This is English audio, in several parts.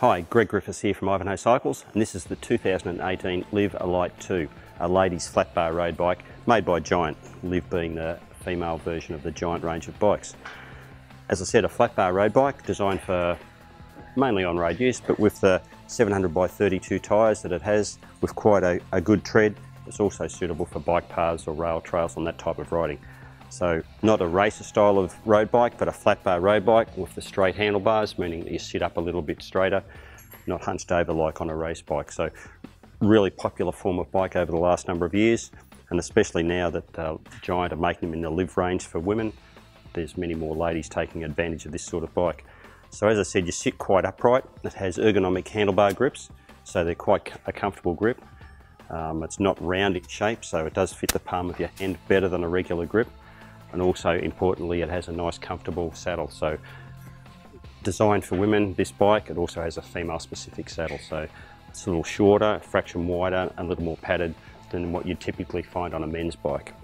Hi, Greg Griffiths here from Ivanhoe Cycles, and this is the 2018 Liv Alight 2, a ladies flat bar road bike made by Giant, Liv being the female version of the Giant range of bikes. As I said, a flat bar road bike designed for mainly on road use, but with the 700 by 32 tyres that it has, with quite a, a good tread, it's also suitable for bike paths or rail trails on that type of riding. So not a racer style of road bike, but a flat bar road bike with the straight handlebars, meaning that you sit up a little bit straighter, not hunched over like on a race bike. So really popular form of bike over the last number of years, and especially now that uh, Giant are making them in the Liv range for women, there's many more ladies taking advantage of this sort of bike. So as I said, you sit quite upright. It has ergonomic handlebar grips, so they're quite a comfortable grip. Um, it's not round in shape, so it does fit the palm of your hand better than a regular grip and also importantly it has a nice comfortable saddle. So designed for women this bike it also has a female specific saddle. So it's a little shorter a fraction wider and a little more padded than what you'd typically find on a men's bike.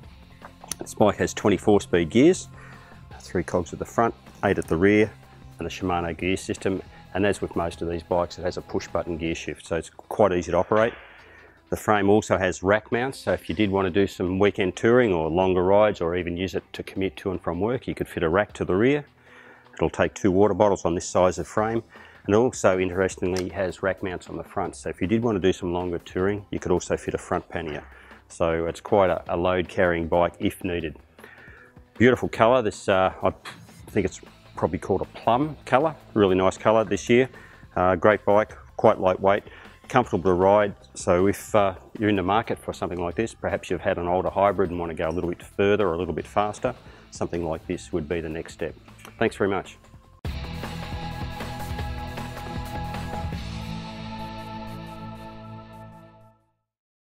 This bike has 24 speed gears three cogs at the front eight at the rear and a Shimano gear system. And as with most of these bikes it has a push button gear shift. So it's quite easy to operate the frame also has rack mounts, so if you did want to do some weekend touring or longer rides or even use it to commute to and from work, you could fit a rack to the rear. It'll take two water bottles on this size of frame. And also, interestingly, has rack mounts on the front. So if you did want to do some longer touring, you could also fit a front pannier. So it's quite a, a load carrying bike if needed. Beautiful colour. This, uh, I think it's probably called a plum colour. Really nice colour this year. Uh, great bike, quite lightweight comfortable to ride. So if uh, you're in the market for something like this, perhaps you've had an older hybrid and want to go a little bit further or a little bit faster, something like this would be the next step. Thanks very much.